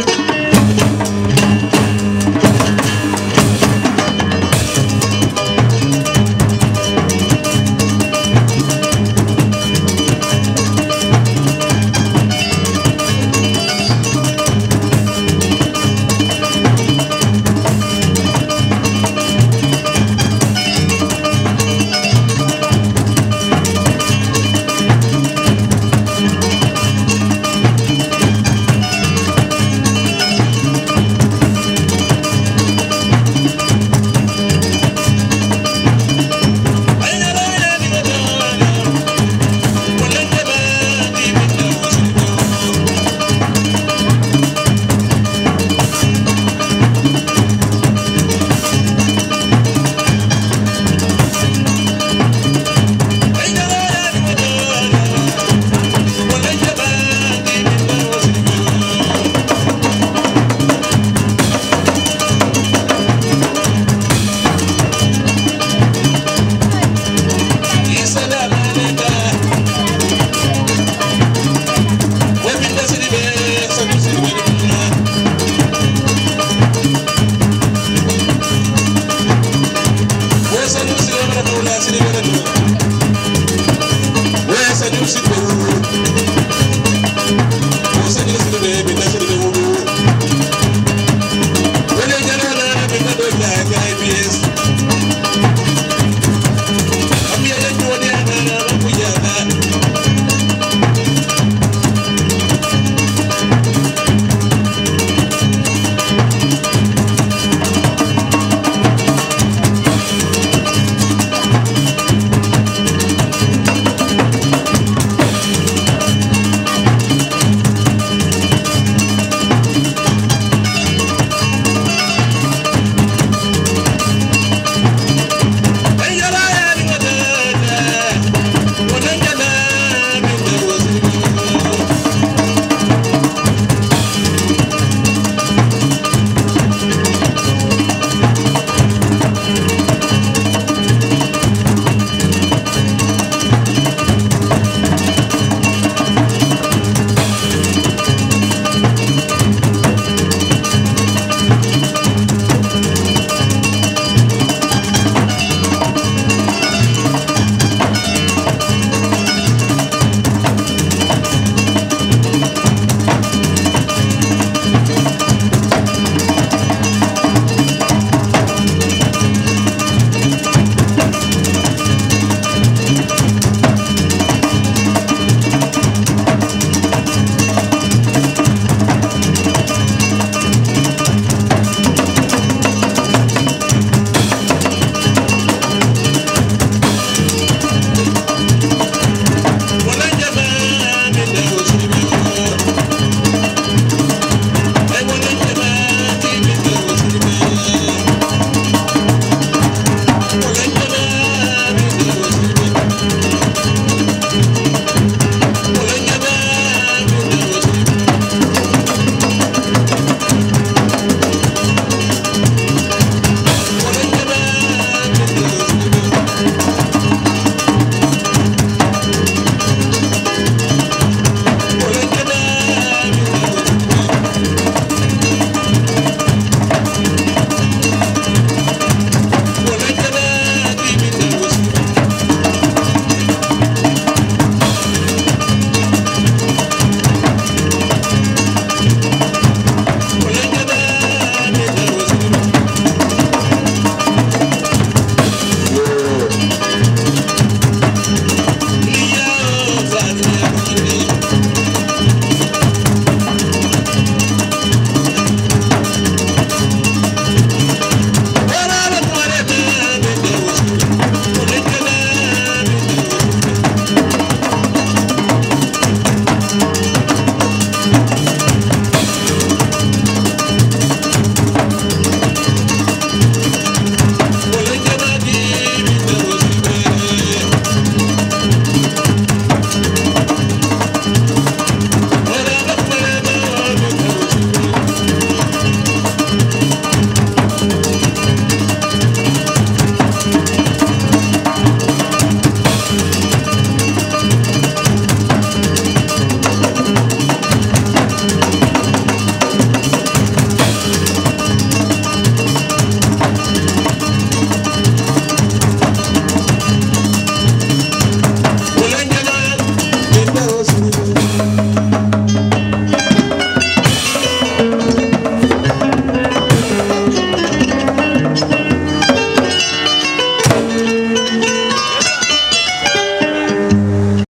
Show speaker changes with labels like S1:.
S1: Thank President.